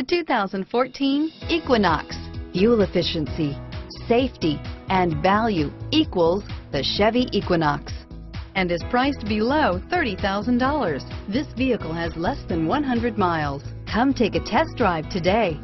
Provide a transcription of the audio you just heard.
The 2014 Equinox. Fuel efficiency, safety, and value equals the Chevy Equinox and is priced below $30,000. This vehicle has less than 100 miles. Come take a test drive today.